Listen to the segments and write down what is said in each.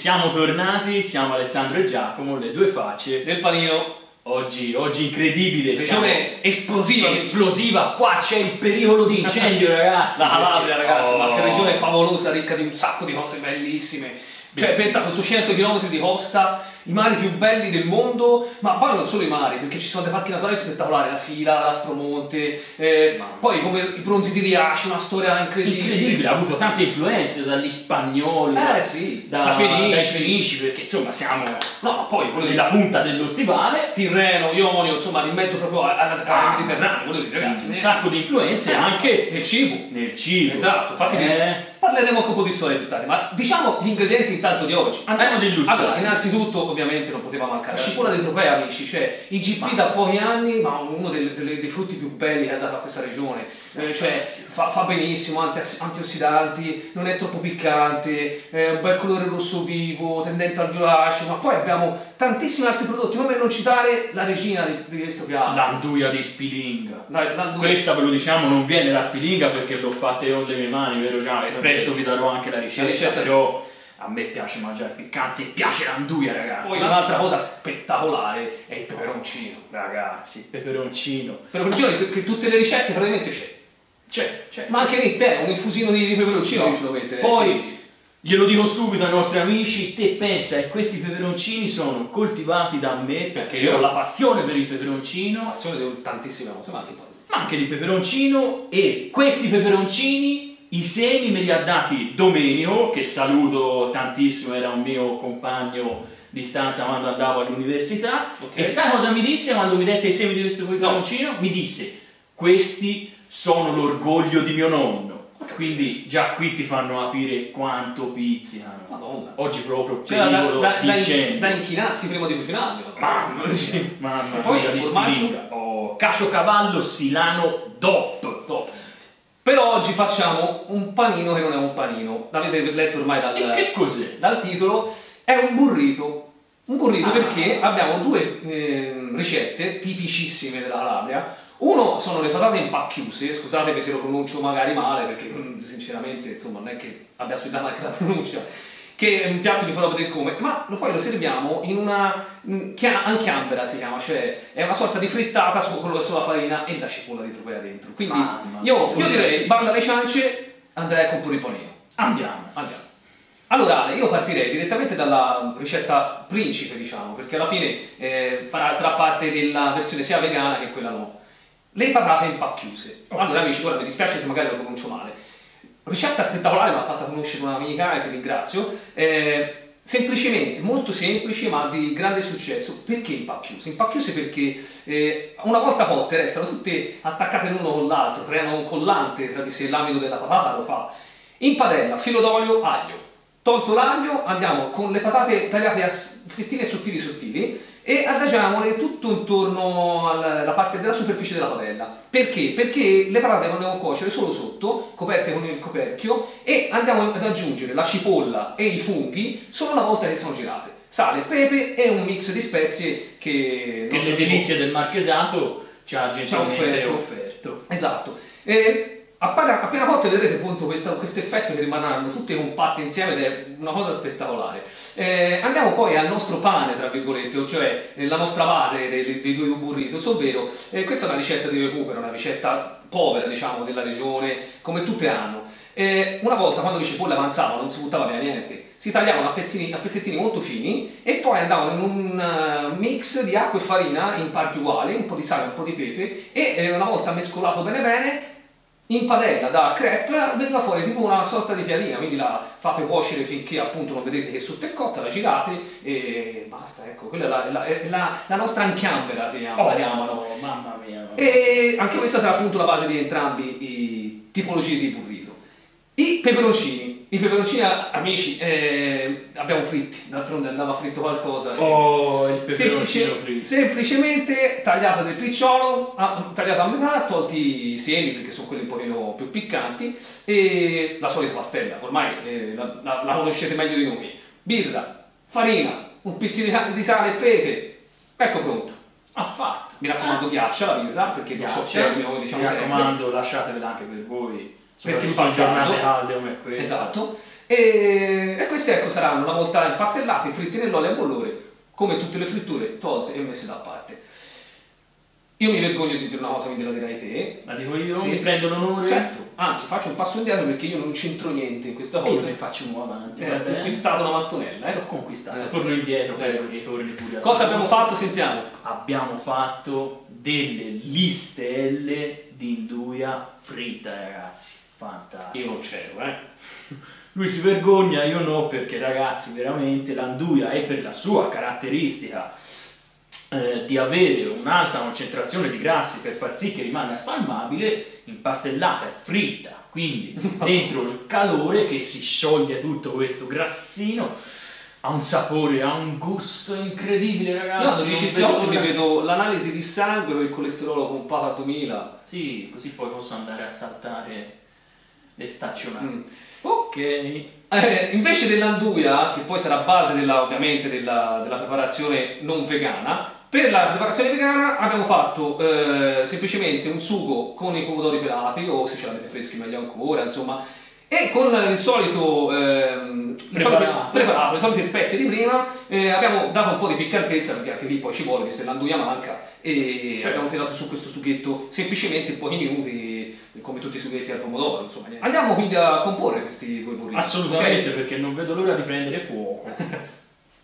Siamo tornati, siamo Alessandro e Giacomo, le due facce del panino. Oggi, oggi incredibile, Regione esplosiva. esplosiva, qua c'è il pericolo di incendio ragazzi. La Calabria ragazzi, Oh. ma che regione favolosa, ricca di un sacco di cose bellissime. Cioè, pensa, 800 km di costa, i mari più belli del mondo, ma poi non solo i mari, perché ci sono dei parchi naturali spettacolari, la Sila, l'Aspromonte, eh, poi come i bronzi di Riace, una storia incredibile. Incredibile, ha avuto tante influenze dagli spagnoli, Eh sì, da, la Fenice. dai Fenici, perché insomma siamo No, ma poi nella dire, punta dello stivale, Tirreno, Ionio, insomma, in mezzo proprio al Ah. Mediterraneo, voglio dire, ragazzi. un eh, sacco di influenze anche nel cibo. nel cibo. Esatto, infatti Eh, parleremo anche un po' di storia più tardi, ma diciamo gli ingredienti intanto di oggi. Andiamo ad illustrare. Allora, innanzitutto ovviamente non poteva mancare la cipolla di Tropea, amici, cioè il GP da pochi anni, ma uno delle- delle- dei frutti più belli che è andato a questa regione, Eh, cioè fa, fa benissimo, anti- antiossidanti, non è troppo piccante, eh, un bel colore rosso vivo, tendente al violaceo, ma poi abbiamo tantissimi altri prodotti, come non citare la regina di, di questo piatto. l'anduia di Spilinga. La- Questa ve lo diciamo non viene da Spilinga perché l'ho fatta io con le mie mani, vero Già? E presto vi darò anche la ricetta, La ricetta. però a me piace mangiare piccante, piace l'anduia ragazzi. Poi un'altra cosa spettacolare è il peperoncino. Ragazzi, peperoncino. Peperoncino che, che tutte le ricette praticamente c'è. C'è, c'è. Ma anche lì te, un infusino di, di peperoncino No. ce lo mettere. Poi glielo dico subito ai nostri amici, te pensa che questi peperoncini sono coltivati da me perché io ho la passione per il peperoncino, passione di tantissime cose, ma anche poi. ma anche di peperoncino e questi peperoncini i semi me li ha dati Domenico che saluto tantissimo era un mio compagno di stanza quando andavo all'università Ok. e sa cosa mi disse quando mi dette i semi di questo peperoncino? mi disse questi sono l'orgoglio di mio nonno quindi già qui ti fanno capire quanto pizzicano Madonna. oggi proprio Cioè, da, pericolo da, di da, incendio da inchinarsi prima di cucinarli. Mamma mia, mamma E poi mia, il formaggio? Oh, caciocavallo silano DOP. Top. Per oggi facciamo un panino che non è un panino. L'avete letto ormai dal, che cos'è? dal titolo. È un burrito. Un burrito Ah. perché abbiamo due ehm, ricette tipicissime della Calabria. Uno sono le patate impacchiuse, scusatemi se lo pronuncio magari male perché mm, sinceramente insomma non è che abbia studiato anche la pronuncia, che è un piatto vi farò vedere come, ma poi lo serviamo in una mm, chia- anchiambera si chiama, cioè è una sorta di frittata su quello che sono la farina e la cipolla di tropea dentro. Quindi Mamma io, io direi banda alle ciance, andrei un po' di panino. Andiamo. Andiamo. Allora, io partirei direttamente dalla ricetta principe, diciamo, perché alla fine eh, farà- sarà parte della versione sia vegana che quella no. Le patate impacchiuse. Allora, amici, ora mi dispiace se magari lo pronuncio male. Ricetta spettacolare, l'ha fatta conoscere un'amica e che ringrazio. Eh, semplicemente, molto semplice, ma di grande successo. Perché impacchiuse? Impacchiuse perché eh, una volta cotte restano tutte attaccate l'uno con l'altro, creano un collante tra di sé, l'amido della patata lo fa. In padella, filo d'olio, aglio. Tolto l'aglio, andiamo con le patate tagliate a fettine sottili sottili e adagiamole tutto intorno alla parte della superficie della padella. Perché? Perché le patate non devono cuocere solo sotto, coperte con il coperchio, e andiamo ad aggiungere la cipolla e i funghi solo una volta che sono girate. Sale, pepe e un mix di spezie che... Che le delizie del marchesato ci ha gentilmente offerto. offerto. Esatto. E appena, appena cotte vedrete appunto questo effetto che rimarranno tutte compatte insieme ed è una cosa spettacolare. Eh, andiamo poi al nostro pane, tra virgolette, cioè eh, la nostra base dei, dei due burritos, ovvero eh, questa è una ricetta di recupero, una ricetta povera diciamo della regione, come tutte hanno. Eh, una volta quando le cipolle avanzavano non si buttava via niente, si tagliavano a, pezzini- a pezzettini molto fini e poi andavano in un eh, mix di acqua e farina in parti uguali, un po' di sale, un po' di pepe e eh, una volta mescolato bene bene in padella da crepe veniva fuori tipo una sorta di piadina, quindi la fate cuocere finché appunto non vedete che sotto è cotta, la girate e basta, ecco, quella è la, è la- è la- la nostra anchiambera si chiama, la chiamano. Oh, mamma mia. E anche questa sarà appunto la base di entrambi i tipologie di burrito. I peperoncini. I peperoncini, amici, eh, abbiamo fritti, d'altronde andava fritto qualcosa. eh. Oh, il peperoncino Semplice- fritto. semplicemente tagliata del picciolo, a- tagliata a metà, tolti i semi perché sono quelli un pochino più piccanti e la solita pastella, ormai eh, la, la- la conoscete meglio di noi. Birra, farina, un pizzino di- di sale e pepe, ecco pronto. Ha fatto. Mi raccomando ghiaccia la birra perché Ghiaccia. come diciamo Mi sempre. raccomando, lasciatevela anche per voi. Perché Perché fa giornate caldo. calde come questa. Esatto. E, e questi ecco saranno una volta impastellati, fritti nell'olio a bollore, come tutte le fritture, tolte e messe da parte. Io mi vergogno di dire una cosa, quindi la dirai te. La dico io, Sì. mi prendo l'onore. Certo, anzi faccio un passo indietro perché io non c'entro niente in questa E io cosa. ne faccio uno avanti. Eh, ho conquistato una mattonella, Eh, l'ho conquistato. Eh. Torno indietro, Eh. ritorni pure. Cosa abbiamo fatto? Sentiamo. Abbiamo fatto delle listelle di induia fritta, ragazzi. Fantastico. Io non c'ero, eh. Lui si vergogna, io no, perché ragazzi, veramente l'anduia è per la sua caratteristica eh, di avere un'alta concentrazione di grassi per far sì che rimanga spalmabile, impastellata e fritta, quindi dentro il calore che si scioglie tutto questo grassino, ha un sapore, ha un gusto incredibile, ragazzi. non dici queste cose mi vedo l'analisi di sangue con il colesterolo pompato a 2000. Sì, così poi posso andare a saltare le staccionate. Mm. Ok. Eh, invece dell'anduia, che poi sarà base della, ovviamente della, della preparazione non vegana, per la preparazione vegana abbiamo fatto eh, semplicemente un sugo con i pomodori pelati o se ce l'avete freschi meglio ancora, insomma, e con il solito ehm, Preparato. solite- preparato, le solite spezie di prima, eh, abbiamo dato un po' di piccantezza perché anche lì poi ci vuole, visto che l'anduia manca, e Certo. abbiamo tirato su questo sughetto semplicemente in pochi minuti, come tutti i sughetti al pomodoro, insomma. niente. Andiamo quindi a comporre questi due burriti. Assolutamente, ok? perché non vedo l'ora di prendere fuoco.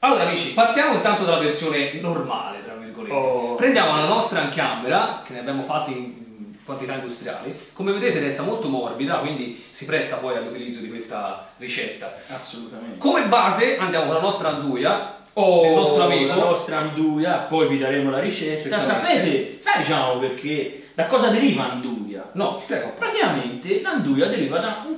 Allora amici, partiamo intanto dalla versione normale, tra virgolette. Oh. Prendiamo la nostra anchiambera, che ne abbiamo fatti in quantità industriali. Come vedete resta molto morbida, quindi si presta poi all'utilizzo di questa ricetta. Assolutamente. Come base andiamo con la nostra anduia, del nostro amico. la nostra anduia, poi vi daremo la ricetta. Sapete, sai diciamo perché, da cosa deriva anduia? No, prego. Praticamente l'anduia deriva da un,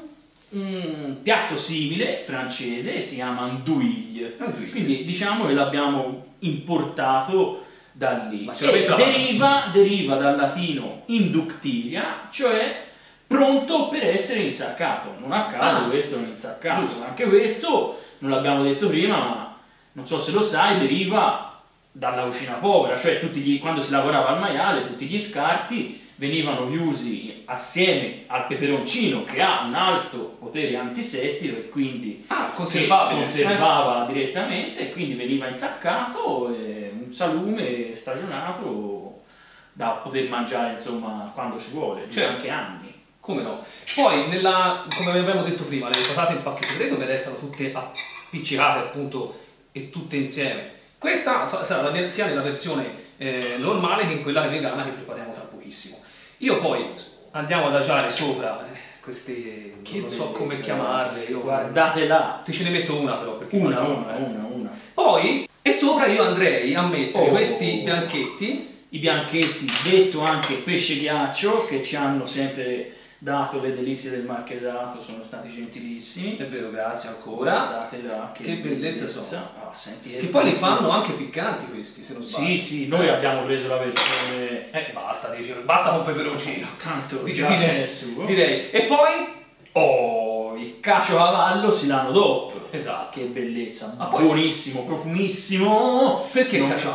un piatto simile francese, si chiama andouille. Andouille. Quindi diciamo che l'abbiamo importato da lì. Ma E deriva, deriva dal latino inductilia, cioè pronto per essere insaccato. Non a caso Ah. questo è un insaccato. Giusto. Anche questo, non l'abbiamo detto prima, ma non so se lo sai, deriva dalla cucina povera, cioè tutti gli- quando si lavorava al maiale, tutti gli scarti venivano chiusi assieme al peperoncino che ha un alto potere antisettico e quindi Ah, conservava direttamente e quindi veniva insaccato e un salume stagionato da poter mangiare insomma quando si vuole, Certo. anche anni. Come no? Poi, nella, come abbiamo detto prima, le patate in pacchio segreto mi restano tutte appiccicate appunto e tutte insieme. Questa sarà sia nella versione eh, normale che in quella vegana che prepariamo tra pochissimo. Io poi andiamo ad adagiare sopra eh, queste, non lo so come chiamarle, io Guardate là, Ti ce ne metto una però perché una, quella- una, una, una. Poi, e sopra io andrei a mettere Oh. questi bianchetti I bianchetti, detto anche pesce ghiaccio, che ci hanno sempre dato le delizie del marchesato, sono stati gentilissimi. è vero, grazie ancora. Guardate là, che, Che bellezza sono. Ah, senti, Che poi li fanno anche piccanti questi, se non sbaglio. Sì, sì, noi abbiamo preso la versione Eh, basta, dici, basta con peperoncino. tanto Di- già direi-. Direi. E poi? Oh, il cacio cavallo silano doppio. Esatto. Che bellezza, Ma poi- buonissimo, profumissimo. Perché Non- il cacio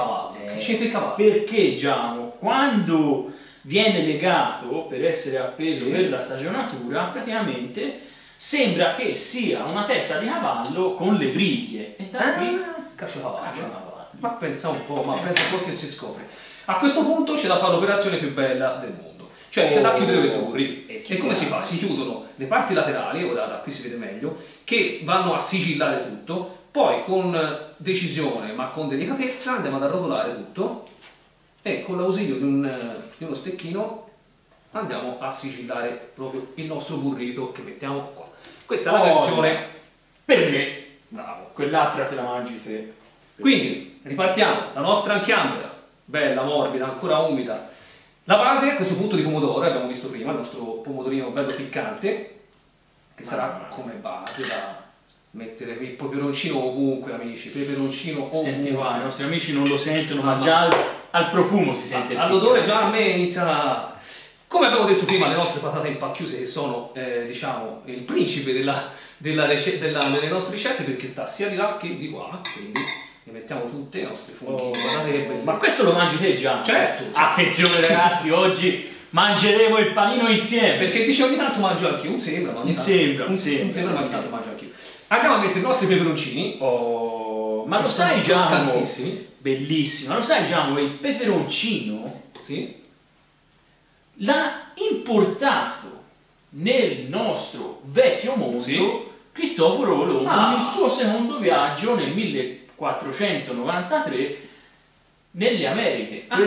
Eh, C'entra il cavallo? Perché Giamo, quando viene legato per essere appeso Sì. per la stagionatura, praticamente sembra che sia una testa di cavallo con le briglie. E da qui cacio cavallo. cacio cavallo. Ma pensa un po', ma pensa un po' che si scopre. A questo punto c'è da fare l'operazione più bella del mondo. Cioè c'è da Oh. chiudere questo burrito. E E, come si fa? Si chiudono le parti laterali, ora da qui si vede meglio, che vanno a sigillare tutto, poi con decisione ma con delicatezza andiamo ad arrotolare tutto e con l'ausilio di, un, di uno stecchino andiamo a sigillare proprio il nostro burrito che mettiamo qua. Questa è la Oh. versione Per me, bravo. quell'altra te la mangi te. Quindi ripartiamo, la nostra anchiambera, bella, morbida, ancora umida. La base a questo punto di pomodoro, abbiamo visto prima, il nostro pomodorino bello piccante, che sarà come base da mettere il peperoncino ovunque, amici, peperoncino ovunque. Senti qua, i nostri amici non lo sentono, ma già al, profumo si sente All'odore già a me inizia. Come abbiamo detto prima, le nostre patate impacchiuse che sono, eh, diciamo, il principe della- della della- delle nostre ricette perché sta sia di là che di qua, quindi le mettiamo tutte, le nostre funghi, Oh, guardate che belle. Ma questo lo mangi te già? Certo. Attenzione ragazzi, oggi mangeremo il panino insieme. Perché dice ogni tanto mangio anch'io, un sembra, ma ogni tanto, sembra, un, sembra. un sembra, ma ogni tanto mangio anch'io. Andiamo a mettere i nostri peperoncini. Oh, ma lo sai Giacomo? croccantissimi. Bellissimo, ma lo sai Giacomo, il peperoncino Sì. l'ha importato nel nostro vecchio mondo Sì. Cristoforo Colombo Ah. nel suo secondo viaggio nel 1493 nelle Americhe, Ah,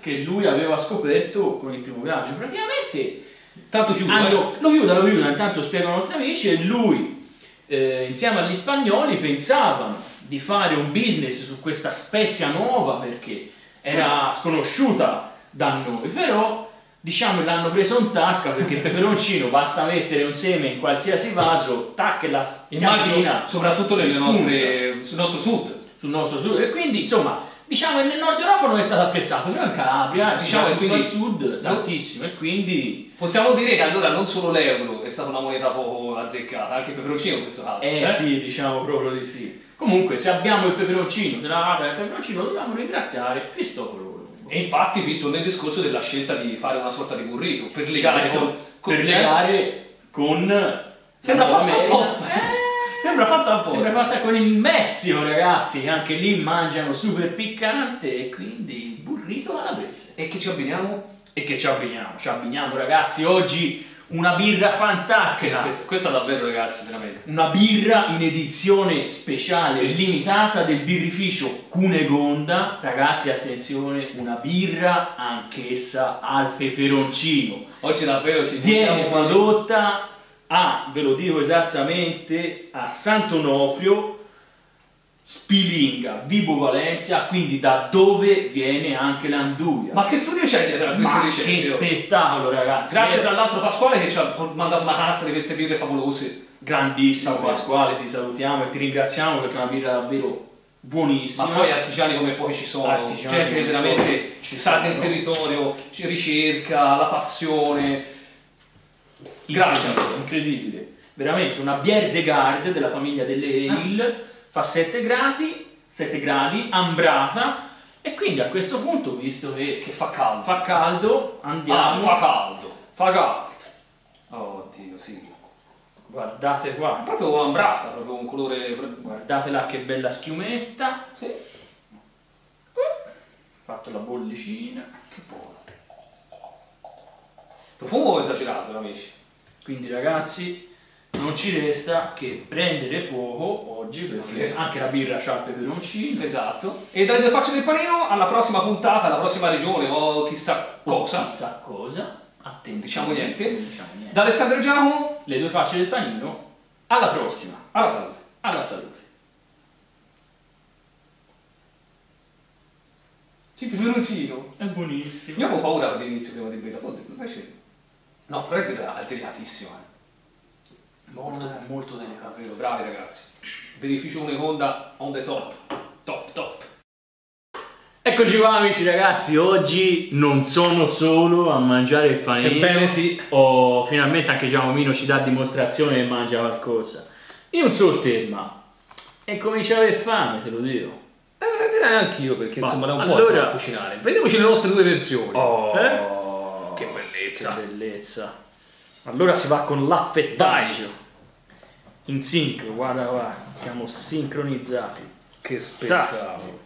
che lui aveva scoperto con il primo viaggio. Praticamente Tanto chiudo, hanno- lo chiuda, lo chiuda, intanto spiego ai nostri amici e lui eh, insieme agli spagnoli pensavano di fare un business su questa spezia nuova perché era sconosciuta da noi, però diciamo l'hanno preso in tasca perché il peperoncino basta mettere un seme in qualsiasi vaso, tac e la piantina soprattutto nostre, sul nostro sud. sul nostro sud e quindi insomma diciamo che nel nord Europa non è stato apprezzato però in Calabria Diciamo diciamo che quindi- al sud tantissimo e quindi Possiamo dire che allora non solo l'euro è stata una moneta poco azzeccata, anche il peperoncino in questo caso. Eh, sì, diciamo proprio di sì. Comunque, se abbiamo il peperoncino, se la apre il peperoncino, dobbiamo ringraziare Cristoforo Colombo. E infatti qui torna il discorso della scelta di fare una sorta di burrito per legare Certo, con, con per legare con Sembra America. apposta. Eh, Sembra fatta apposta. Sembra fatta con il Messico, ragazzi. che Anche lì mangiano super piccante e quindi burrito alla presa. E che ci abbiniamo? E che ci abbiniamo? Ci abbiniamo, ragazzi. Oggi una birra fantastica. spet- questa davvero ragazzi, veramente. Una birra in edizione speciale Sì. limitata del birrificio Cunegonda. Ragazzi, attenzione, una birra anch'essa al peperoncino. Oggi davvero ci Viene prodotta a, ve lo dico esattamente, a Sant'Onofrio, Spilinga, Vibo Valencia, quindi da dove viene anche l'anduia. Ma che studio c'è dietro a queste ricette? che spettacolo, ragazzi! Grazie tra l'altro Pasquale che ci ha mandato una cassa di queste birre favolose. Grandissimo Davvero. Pasquale, ti salutiamo e ti ringraziamo perché è una birra davvero buonissima. Ma poi artigiani come pochi ci sono, Artigiani gente che veramente sa del territorio, ci ricerca, la passione. Grazie. Incredibile, incredibile. Veramente una Bière de Garde della famiglia delle Ah. Fa 7 gradi, 7 gradi, ambrata e quindi a questo punto, visto che, Che fa caldo. fa caldo, andiamo. Ah, fa caldo. Fa caldo. Oddio, sì. Guardate qua, Proprio ambrata, proprio un colore... guardate là che bella schiumetta. Sì. Fatto la bollicina. Che buono. Profumo esagerato, amici. Quindi ragazzi, non ci resta che prendere fuoco oggi perché anche la birra c'ha il peperoncino. Esatto. E dalle due facce del panino alla prossima puntata, alla prossima regione o chissà cosa. Chissà cosa. Attenzione. Diciamo niente. Non Diciamo niente. Da Alessandro Giacomo, Le due facce del panino. Alla prossima. alla salute. Alla salute. Sì, peperoncino. È buonissimo. Io avevo paura all'inizio prima di bere, poi detto, invece... No, però è delica- è delicatissimo. eh. Molto, molto delicato. Davvero, bravi ragazzi. Beneficio Uneconda on the top. Top, top. Eccoci qua amici ragazzi, oggi non sono solo a mangiare il panino. Ebbene sì. Oh, finalmente anche Giacomino ci dà dimostrazione che mangia qualcosa. Io non so te, ma... E comincia a avere fame, te lo dico. Eh, direi anch'io perché Ma insomma da un allora- po' a cucinare. Prendiamoci le nostre due versioni. Oh, Eh? Che bellezza. Che bellezza. Allora si va con l'affettaggio. In sync, guarda qua, siamo sincronizzati. Che spettacolo.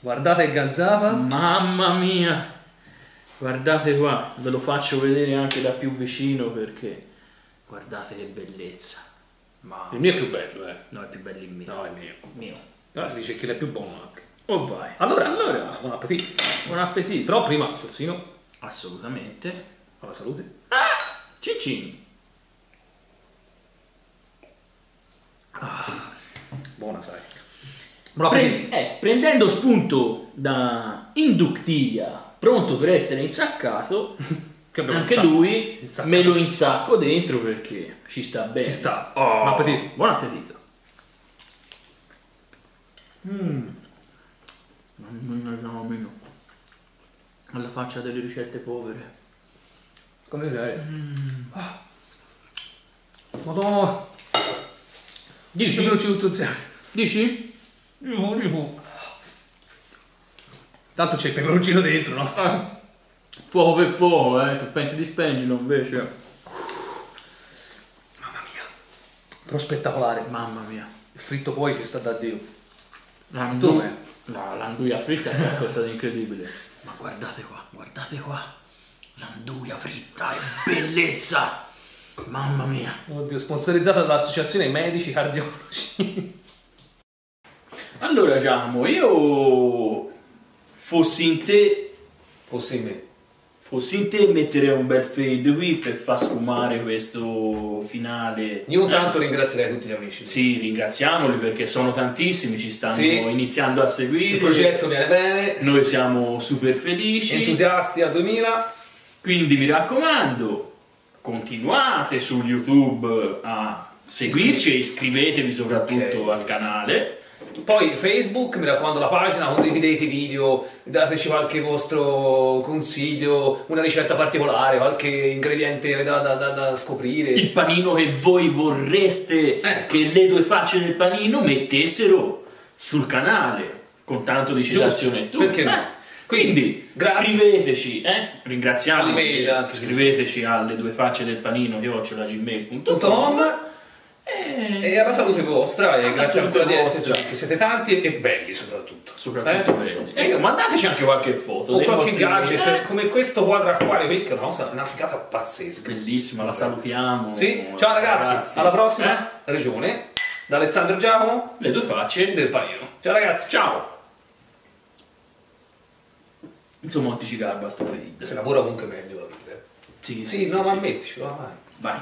Guardate il ganzava. Mamma mia! Guardate qua, ve lo faccio vedere anche da più vicino perché guardate che bellezza. Ma Il mio è più bello, eh. no, è più bello il mio. No, è mio. mio. Allora si dice che è più buono anche. Oh vai. Allora, allora, buon appetito. buon appetito. Però prima, Sorzino, Assolutamente. alla salute. Ah! Cincin. Buona, sai. Pre- eh, prendendo spunto da Inductia, pronto per essere insaccato, anche un sacco. lui Insaccato. me lo insacco dentro perché ci sta bene. Ci sta. Oh, Buon appetito. Buon appetito. Mm. Mamma mia, no, meno. Alla faccia delle ricette povere. Come sei? Madonna. Dici? Dici che non ci tutto insieme. Dici? Tanto c'è il peperoncino dentro, no? Ah, fuoco per fuoco, eh. Tu pensi di spengilo invece? Mamma mia. Però spettacolare. Mamma mia. Il fritto poi ci sta da Dio. L'anduia, no, l'anduia fritta è qualcosa di incredibile. Ma guardate qua, guardate qua. L'anduia fritta è bellezza. Mamma mia. Oddio, sponsorizzata dall'Associazione Medici Cardiologi. Allora, Giamo, io fossi in te, Fosse in me. fossi in te metterei un bel fade qui per far sfumare questo finale. Io Eh? intanto ringrazierei tutti gli amici. Sì, ringraziamoli perché sono tantissimi, ci stanno Sì. iniziando a seguire. Il progetto viene bene, Noi siamo super felici. entusiasti a 2000. Quindi mi raccomando, continuate su YouTube a seguirci e iscrivetevi soprattutto Ok. al canale. Poi Facebook, mi raccomando la pagina, condividete i video, dateci qualche vostro consiglio, una ricetta particolare, qualche ingrediente da, da- da- da scoprire. Il panino che voi vorreste Eh. che le due facce del panino mettessero sul canale con tanto di citazione e tutto. perché no? Eh, Quindi Grazie. scriveteci, eh? ringraziamo, All'email anche, scriveteci alle due facce del panino chiocciolagmail.com .com. e E alla salute vostra e Alla grazie ancora di esserci, che siete tanti e belli soprattutto. soprattutto Eh? belli. Ecco, mandateci anche qualche foto O qualche gadget Eh, come questo quadro acquario che è una cosa, una figata pazzesca. bellissima, la salutiamo. Sì, ciao ragazzi, Grazie. alla prossima Eh? regione da Alessandro Giacomo Le due facce del Panino. Ciao ragazzi. Ciao! Insomma, non ti ci garba sto fade. Si lavora comunque meglio da dire. Sì, Sì, no, ma ammetticelo, vai. Vai.